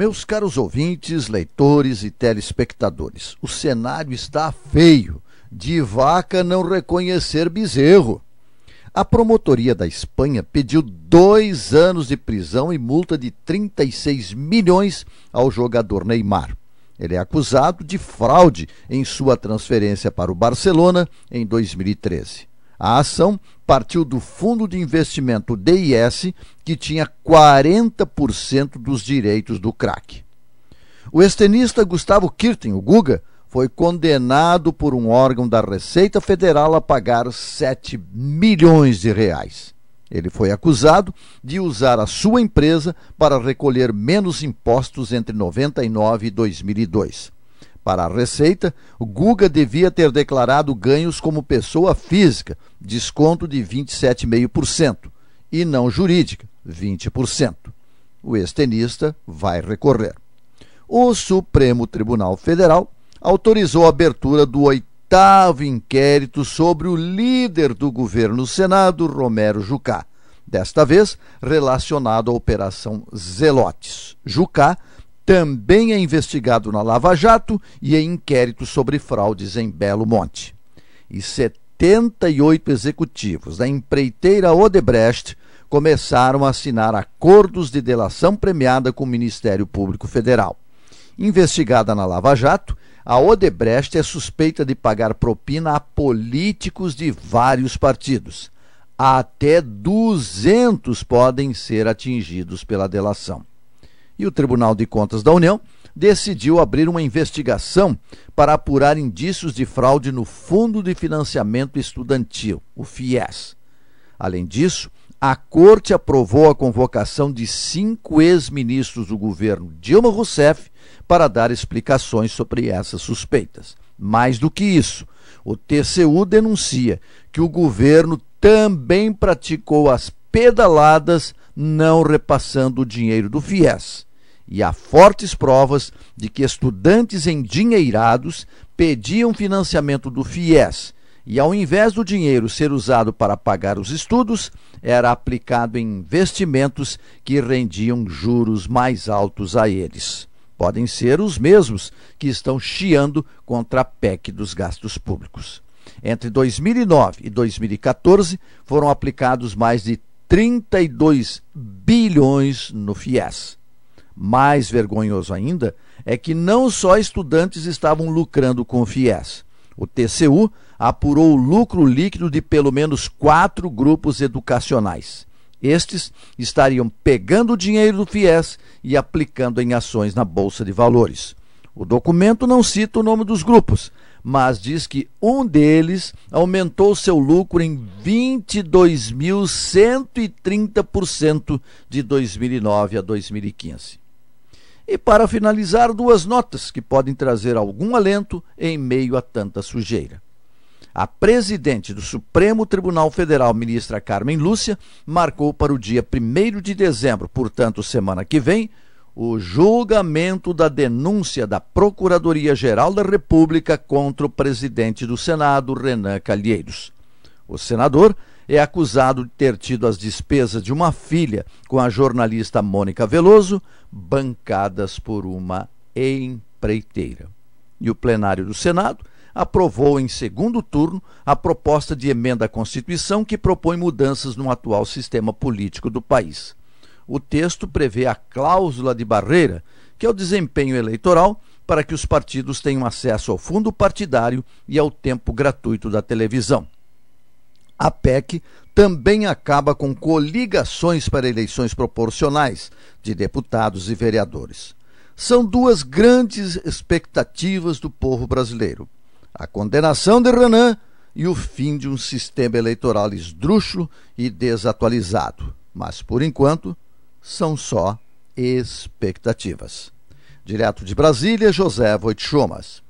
Meus caros ouvintes, leitores e telespectadores, o cenário está feio de vaca não reconhecer bezerro. A promotoria da Espanha pediu dois anos de prisão e multa de 36 milhões ao jogador Neymar. Ele é acusado de fraude em sua transferência para o Barcelona em 2013. A ação partiu do fundo de investimento DIS, que tinha 40% dos direitos do craque. O estenista Gustavo Kirten, o Guga, foi condenado por um órgão da Receita Federal a pagar 7 milhões de reais. Ele foi acusado de usar a sua empresa para recolher menos impostos entre 99 e 2002. Para a Receita, Guga devia ter declarado ganhos como pessoa física, desconto de 27,5%, e não jurídica, 20%. O ex-tenista vai recorrer. O Supremo Tribunal Federal autorizou a abertura do oitavo inquérito sobre o líder do governo no Senado, Romero Jucá. Desta vez, relacionado à Operação Zelotes. Jucá também é investigado na Lava Jato e em inquérito sobre fraudes em Belo Monte. E 78 executivos da empreiteira Odebrecht começaram a assinar acordos de delação premiada com o Ministério Público Federal. Investigada na Lava Jato, a Odebrecht é suspeita de pagar propina a políticos de vários partidos. Até 200 podem ser atingidos pela delação e o Tribunal de Contas da União decidiu abrir uma investigação para apurar indícios de fraude no Fundo de Financiamento Estudantil, o FIES. Além disso, a Corte aprovou a convocação de cinco ex-ministros do governo Dilma Rousseff para dar explicações sobre essas suspeitas. Mais do que isso, o TCU denuncia que o governo também praticou as pedaladas não repassando o dinheiro do FIES e há fortes provas de que estudantes endinheirados pediam financiamento do FIES e, ao invés do dinheiro ser usado para pagar os estudos, era aplicado em investimentos que rendiam juros mais altos a eles. Podem ser os mesmos que estão chiando contra a PEC dos gastos públicos. Entre 2009 e 2014, foram aplicados mais de 32 bilhões no FIES. Mais vergonhoso ainda é que não só estudantes estavam lucrando com o FIES. O TCU apurou o lucro líquido de pelo menos quatro grupos educacionais. Estes estariam pegando o dinheiro do FIES e aplicando em ações na Bolsa de Valores. O documento não cita o nome dos grupos, mas diz que um deles aumentou seu lucro em 22.130% de 2009 a 2015. E para finalizar, duas notas que podem trazer algum alento em meio a tanta sujeira. A presidente do Supremo Tribunal Federal, ministra Carmen Lúcia, marcou para o dia 1 de dezembro, portanto, semana que vem, o julgamento da denúncia da Procuradoria-Geral da República contra o presidente do Senado, Renan Calheiros. O senador é acusado de ter tido as despesas de uma filha com a jornalista Mônica Veloso, bancadas por uma empreiteira. E o plenário do Senado aprovou em segundo turno a proposta de emenda à Constituição que propõe mudanças no atual sistema político do país. O texto prevê a cláusula de barreira, que é o desempenho eleitoral para que os partidos tenham acesso ao fundo partidário e ao tempo gratuito da televisão. A PEC também acaba com coligações para eleições proporcionais de deputados e vereadores. São duas grandes expectativas do povo brasileiro: a condenação de Renan e o fim de um sistema eleitoral esdrúxulo e desatualizado. Mas, por enquanto, são só expectativas. Direto de Brasília, José Voitchomas.